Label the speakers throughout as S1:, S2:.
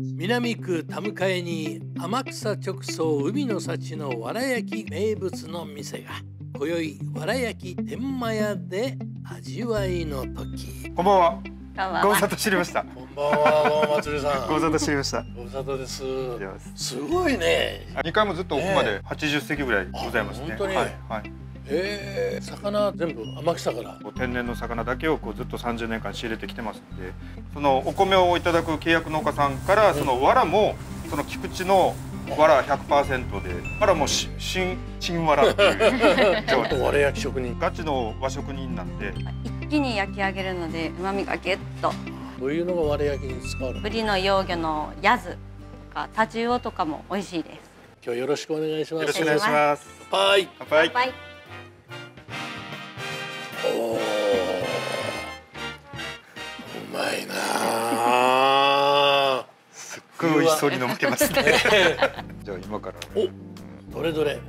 S1: 南区田迎に天草直送海の幸のわら焼き名物の店が今宵わら焼き天満屋で味わいの時
S2: こんばんは。ご無沙汰知りました。
S1: こんばんは大松さん
S2: ご無沙汰知りました。
S1: ご無沙汰ですすごいね
S2: 二回もずっと奥まで八十席ぐらいございますね。
S1: あ本当に
S2: はいはい。
S1: えー、魚全部天草から。
S2: 天然の魚だけをこうずっと三十年間仕入れてきてますので、そのお米をいただく契約農家さんからその藁もその菊池の藁100%で、藁もし新新藁っていう 状態。
S1: わら焼き職人。
S2: ガチの和食人なんで、
S3: 一気に焼き上げるので旨味がギュッと。
S1: どういうのがわら焼きに使われる
S3: ブリの幼魚のヤズとかタチウオとかも美味しいです。
S1: 今日はよろしくお願いします。
S2: よろしくお願いします。
S1: はい
S2: 乾杯。
S1: うまいなあ
S2: すっごい美味しそうに飲まれますね。じゃあ今から。い
S1: おどれどれ。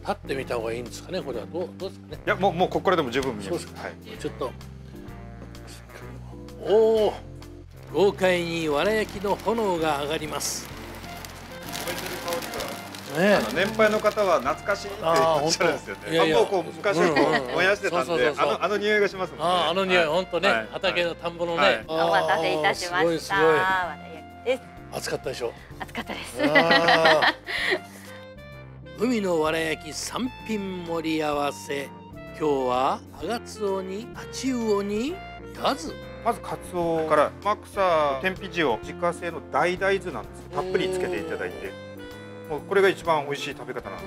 S1: 立ってみた方がいいんですかねこれは。どうどうですかね。
S2: やもうもうここからでも十分見えます。はい。
S1: ちょっとおお豪快にわら焼きの炎が上がりますね。
S2: あの年配の方は懐かしいって
S1: あー
S2: おっしゃるんですよね。こう昔燃やしてたんで、あのあの匂いがしますもんね。
S1: あの匂い、
S2: は
S1: ほんとね、
S2: はい。
S1: 畑の田んぼのね、
S3: お待たせいたしました。
S1: すごいすごい。
S3: わら焼きです。
S1: 暑かったでしょ。
S3: 暑かったです。
S1: 海のわら焼き三品盛り合わせ。今日はハガツオにタチウオにヤズ
S2: まずカツオから天日塩自家製の大大豆なんです。たっぷりつけていただいて、もうこれが一番美味しい食べ方なの。で。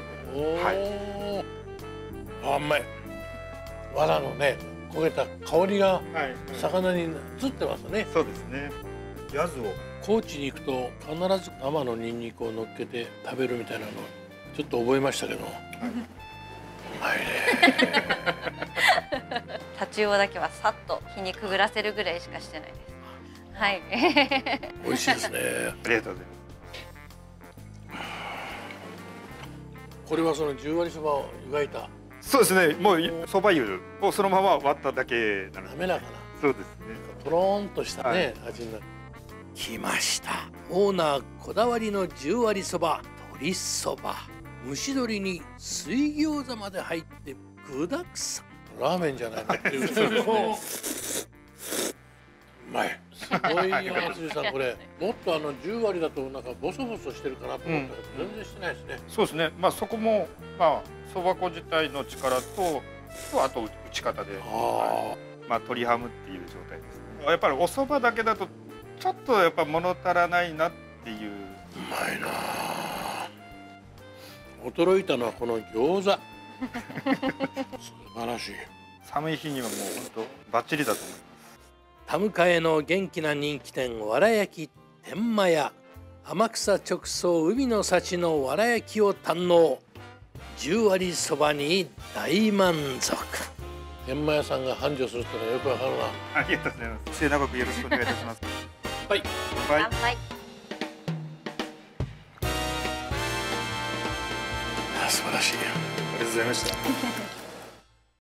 S1: おお、あうまい。わらのね焦げた香りが
S2: はい。
S1: 魚に移ってますね。
S2: そうですね。ヤズを。
S1: 高知に行くと必ず生のニンニクを乗っけて食べるみたいなのちょっと覚えましたけど、うまいね。
S3: タチウオだけはさっと火にくぐらせるぐらいしかしてないです。はい。
S1: 美味しいですね。
S2: ありがとうござい
S1: これはその十割そばを湯がいた。
S2: そうですね。もうそば湯をそのまま割っただけなので。
S1: 滑らかな。
S2: そうですね。
S1: とろーんとしたね、
S2: は
S1: 味になる。来ました。オーナーこだわりの十割そば鶏そば。蒸し鶏に水餃子まで入って具だくさん。ラーメンじゃないのっていう う。まい。すごいよ松井さんこれ もっとあの十割だとなんかボソボソしてるかなと思ったけど、全然してないですね
S2: そうですね。まあそこもまあそば粉自体の力ととあと打ち方で、
S1: あ
S2: まあ鶏ハムっていう状態ですね。やっぱりお蕎麦だけだとちょっとやっぱ物足らないなっていう。
S1: うまいなあ驚いたのはこの餃子 素晴らしい
S2: 寒い日にはもう本当バッチリだと思います。
S1: 田迎の元気な人気店わら焼き天満屋天草直送海の幸のわら焼きを堪能十割そばに大満足天満屋さんが繁盛するってのはよくわかるな
S2: ありがとうございます。末永くよろしくお願いいたします。
S1: はい
S2: 乾杯
S3: 乾。杯
S1: あ素晴らしい
S2: ありがとうございました。